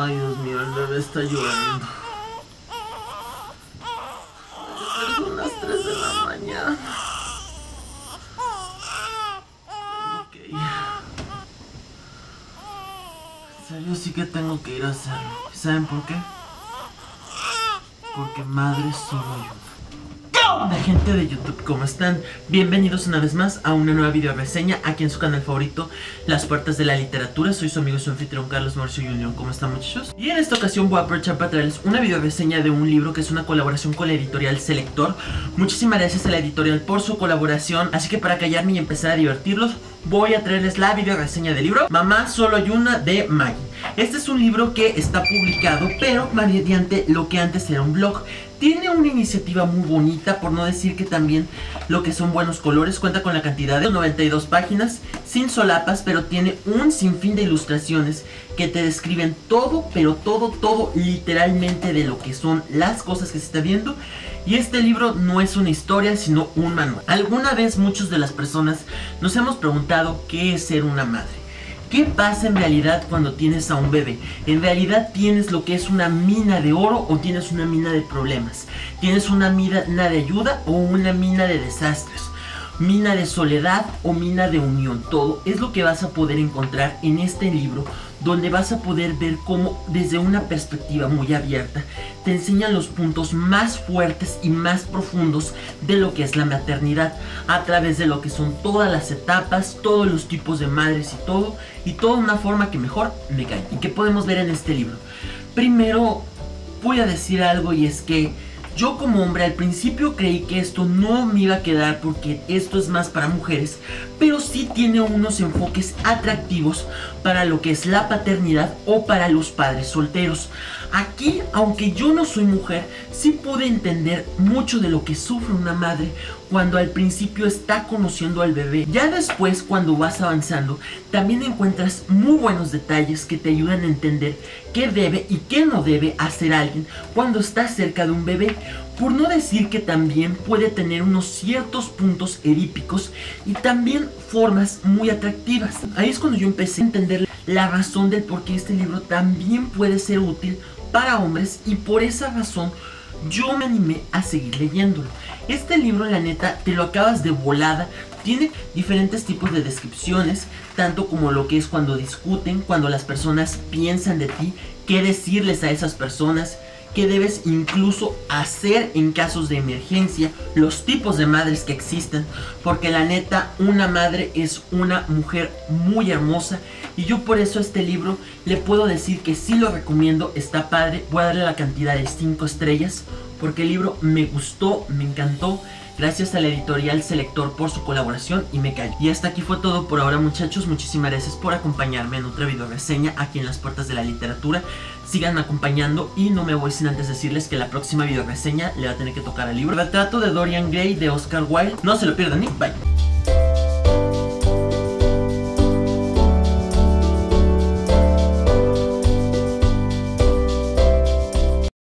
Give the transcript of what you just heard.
Ay, Dios mío, el bebé está llorando. Son las 3 de la mañana. Ok. En serio, sí que tengo que ir a hacerlo. ¿Saben por qué? Porque madre solo ayuda. Hola gente de YouTube, ¿cómo están? Bienvenidos una vez más a una nueva video reseña aquí en su canal favorito Las Puertas de la Literatura Soy su amigo y su anfitrión Carlos Mauricio Jr. ¿Cómo están muchachos? Y en esta ocasión voy a aprovechar para traerles una video reseña de un libro que es una colaboración con la editorial Selector Muchísimas gracias a la editorial por su colaboración Así que para callarme y empezar a divertirlos Voy a traerles la video reseña del libro Mamá solo hay una de Maggie este es un libro que está publicado, pero mediante lo que antes era un blog. Tiene una iniciativa muy bonita, por no decir que también lo que son buenos colores. Cuenta con la cantidad de 92 páginas, sin solapas, pero tiene un sinfín de ilustraciones que te describen todo, pero todo, todo literalmente de lo que son las cosas que se está viendo. Y este libro no es una historia, sino un manual. Alguna vez muchos de las personas nos hemos preguntado qué es ser una madre. ¿Qué pasa en realidad cuando tienes a un bebé? En realidad tienes lo que es una mina de oro o tienes una mina de problemas. Tienes una mina de ayuda o una mina de desastres. Mina de soledad o mina de unión. Todo es lo que vas a poder encontrar en este libro donde vas a poder ver cómo desde una perspectiva muy abierta te enseñan los puntos más fuertes y más profundos de lo que es la maternidad a través de lo que son todas las etapas, todos los tipos de madres y todo y toda una forma que mejor me cae. ¿Y qué podemos ver en este libro? Primero voy a decir algo y es que yo como hombre al principio creí que esto no me iba a quedar porque esto es más para mujeres, pero sí tiene unos enfoques atractivos para lo que es la paternidad o para los padres solteros. Aquí, aunque yo no soy mujer, sí pude entender mucho de lo que sufre una madre cuando al principio está conociendo al bebé. Ya después, cuando vas avanzando, también encuentras muy buenos detalles que te ayudan a entender qué debe y qué no debe hacer alguien cuando está cerca de un bebé. Por no decir que también puede tener unos ciertos puntos erípicos y también formas muy atractivas. Ahí es cuando yo empecé a entender la razón del por qué este libro también puede ser útil para hombres y por esa razón yo me animé a seguir leyéndolo. Este libro, la neta, te lo acabas de volada. Tiene diferentes tipos de descripciones, tanto como lo que es cuando discuten, cuando las personas piensan de ti, qué decirles a esas personas, qué debes incluso hacer en casos de emergencia, los tipos de madres que existen, porque la neta, una madre es una mujer muy hermosa y yo por eso este libro le puedo decir que sí lo recomiendo, está padre, voy a darle la cantidad de 5 estrellas, porque el libro me gustó, me encantó. Gracias a la editorial Selector por su colaboración y me callo. Y hasta aquí fue todo por ahora muchachos. Muchísimas gracias por acompañarme en otra video reseña aquí en las puertas de la literatura. Sigan acompañando y no me voy sin antes decirles que la próxima video reseña le va a tener que tocar al libro. Retrato de Dorian Gray de Oscar Wilde. No se lo pierdan ni bye.